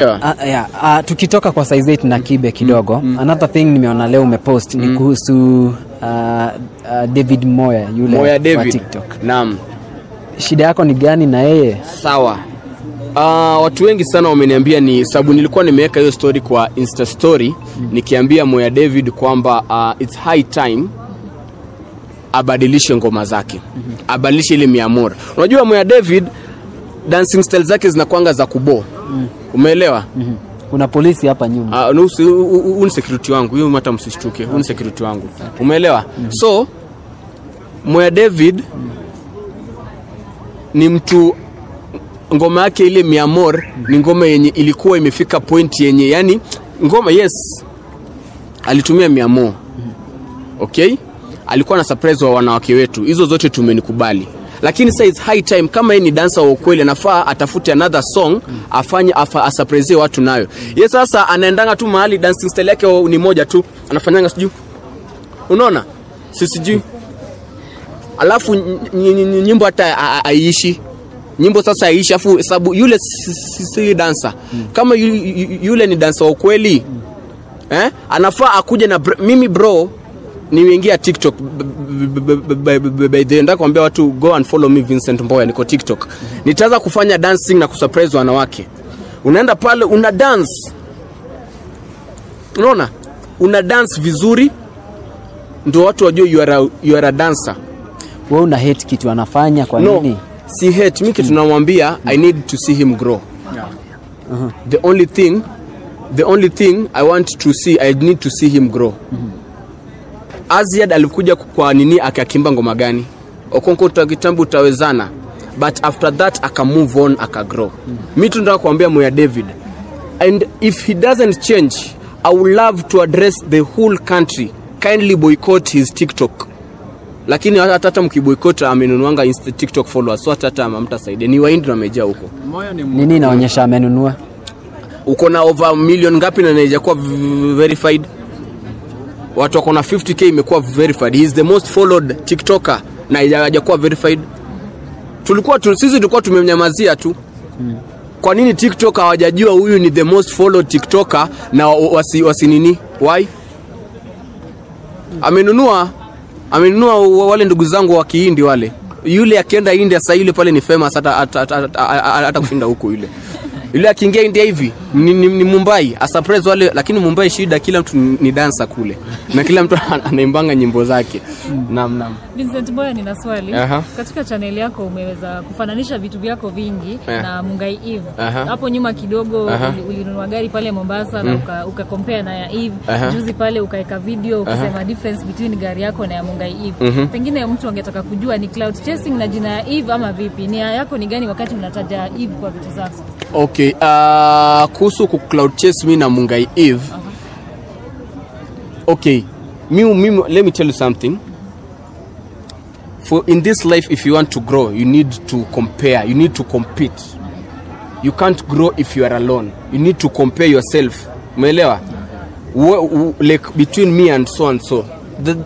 Uh, yeah. uh, tukitoka kwa size 8 na kibe kidogo mm. another thing nimeona leo umepost mm. ni kuhusu uh, uh, David Moya yule Moya David. wa TikTok. Naam. Shida yako ni gani na yeye? Sawa. Uh, watu wengi sana wameniambia ni sababu nilikuwa nimeweka hiyo story kwa Insta story mm. nikiambia Moya David kwamba uh, it's high time abadilishe ngoma zake mm-hmm. abadilishe ile miamora. Unajua Moya David dancing style zake zinakwanga za kubo mm. Umeelewa? mm -hmm Kuna polisi hapa nyuma. Uh, nusu huu ni security wangu, hiyo hata msishtuke, huu ni security wangu. Umeelewa? mm -hmm. So Moya David mm -hmm. ni mtu ngoma yake ile miamor mm -hmm. ni ngoma yenye ilikuwa imefika point yenye yani ngoma yes alitumia miamo okay alikuwa na surprise wa wanawake wetu hizo zote tumenikubali lakini sasa it's high time kama yeye ni dancer wa ukweli anafaa atafute another song afanye afa, asurprise watu nayo. Yeye sasa anaendanga tu mahali dancing style yake ni moja tu anafanyanga sijui. Unaona? Si sijui. Alafu ny- ny- ny- nyimbo hata aiishi nyimbo sasa aishi afu sababu yule si- dansa kama yu, yu, yule ni dansa wa ukweli eh? anafaa akuje na br- mimi bro nimeingia tiktok by the nataka kuambia watu go and follow me vincent mboya niko tiktok. Nitaanza kufanya dancing na kusurprise wanawake. Unaenda pale una dance. Unaona? Una dance vizuri. Ndio watu wajue you are a, you are a dancer. Wewe una hate kitu anafanya kwa no nini? si hate. Mi kitu namwambia i need to see him grow. Yeah. Uh -huh. the only thing the only thing i want to see i need to see him grow aziad alikuja kwa nini akakimba ngoma gani? Okonko tutakitambu utawezana but after that aka move on aka grow. Mi tu nataka kuambia moya david. And if he doesn't change i would love to address the whole country kindly boycott his tiktok. Lakini hata hata mkiboikota amenunuanga Insta- tiktok followers. So hata hata amtasaidia ni waindi wamejaa huko. Nini inaonyesha amenunua? uko na over million ngapi na inaweza kuwa verified watu wako na 50k imekuwa verified. He is the most followed tiktoker na hajakuwa verified. Tulikuwa tu, sisi tulikuwa tumemnyamazia tu. Kwa nini tiktok hawajajua huyu ni the most followed tiktoker na wa- wasi, wasi nini? Why? Amenunua amenunua wale ndugu zangu wa kihindi wale. Yule akienda india saa yule pale ni famous hata kushinda huko yule yule akiingia india hivi ni, ni, ni mumbai asurprise wale lakini mumbai shida kila mtu ni, dansa kule na kila mtu anaimbanga nyimbo zake naam naam Vincent Boya, nina swali. Aha. Katika chaneli yako umeweza kufananisha vitu vyako vingi Eh. na Mungai Eve. Aha. Hapo nyuma kidogo ulinunua gari pale Mombasa na uka, uka na ya Eve. Aha. Juzi pale ukaweka video ukasema Aha. difference between gari yako na ya Mungai Eve. Pengine mtu angetaka kujua ni cloud chasing na jina ya Eve ama vipi? Nia yako ni gani wakati unataja Eve kwa vitu zako? Okay uh, kuhusu ku cloud chase mi na mungai eve. Okay mi, mi, let me tell you something. For in this life if you want to grow you need to compare you need to compete. You can't grow if you are alone. You need to compare yourself. Umeelewa? Like between me and so and so. The-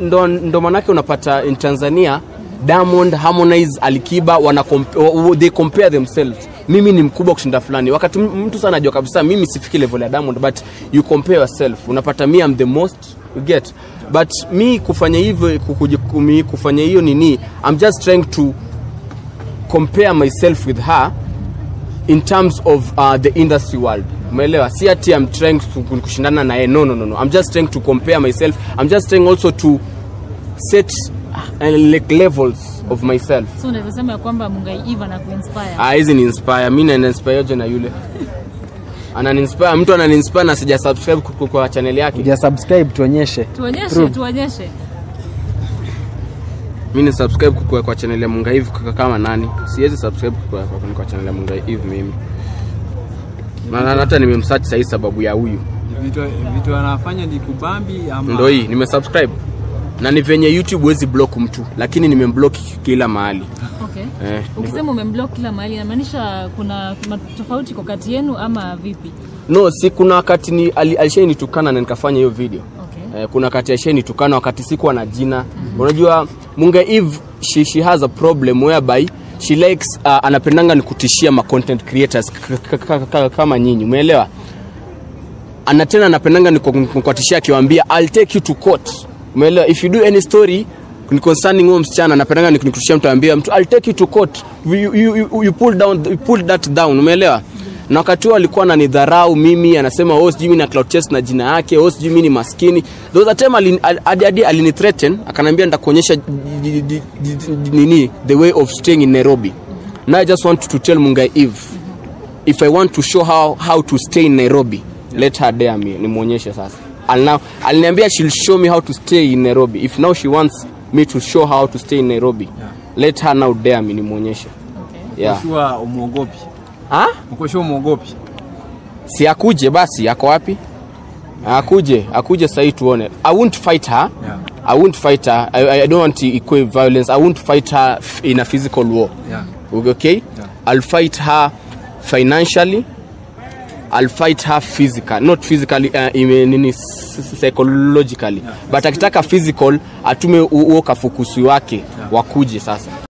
ndo, ndo manake unapata in tanzania diamond harmonize alikiba wana comp- they compare themselves mimi ni mkubwa kushinda fulani. Wakati mtu sana anajua kabisa mimi sifiki level ya diamond but you compare yourself. Unapata me am the most you get? But mi kufanya hivyo kukujikumi kufanya hiyo nini i'm just trying to compare myself with her in terms of uh, the industry world. Umeelewa? Si ati i'm trying kushindana naye no, no, no, no. i'm just trying to compare myself. I'm just trying also to set uh, like levels of myself. So unaweza sema ya kwamba Mungai Eve anakuinspire. Ah, hizi ni inspire. Mimi mi je na yule. Ananinspire mtu ananinspire na sija subscribe kwa- kwa channel yake. Uja subscribe tuonyeshe. Tuonyeshe, tuonyeshe. Mimi ni subscribe kwa, kwa channel ya Mungai Eva kaka kama nani. Siwezi subscribe kwa, kwa, kwa channel ya Mungai Eva mimi maana hata nimemsearch sahii sababu ya huyu. Vitu, vitu anafanya ni kubambi ama Ndio hii nimesubscribe na ni venye youtube huwezi block mtu lakini nimemblock kila mahali Okay. eh, Ukisema umemblock kila mahali inamaanisha kuna tofauti kwa kati yenu ama vipi? no si kuna wakati ni ali- alishainitukana na nikafanya hiyo video Okay. eh, kuna wakati alishainitukana wakati sikuwa na jina Mm -hmm. unajua munga eve she, she has a problem whereby she likes uh, anapendanga ni kutishia ma content creators kama nyinyi umeelewa ana tena anapendanga ni ku- kuwatishia akiwaambia I'll take you to court umeelewa? If you do any story ni concerning huyo msichana napendanga nikunikushia mtu ambia mtu I'll take you to court. You, you, you, you pull down you pull that down. Umeelewa? Na wakati huo alikuwa ananidharau mimi anasema oh sijui mimi na cloud chase na jina yake oh sijui mimi ni maskini. There was a time alini- al- hadi hadi nitakuonyesha j- j- j- j- nini the way of staying in Nairobi. Now I just want to tell Mungai Eve if I want to show how, how to stay in Nairobi let her dare me nimwonyeshe sasa Al now aliniambia she'll show me how to stay in Nairobi if now she wants me to show her how to stay in Nairobi yeah. let her now dare me nimwonyeshe yeah. Ushua umuogopi ha? Uko sure umwogopi. si akuje basi ako wapi akuje akuje sahii tuone i won't fight her Yeah. i won't fight her I, i don't want to equate violence i won't fight her in a physical war Yeah. okay Yeah. i'll fight her financially I'll fight her physical not physically uh, ime- nini psychologically. Yeah, but akitaka physical atume uo kafukusi wake yeah. wakuje sasa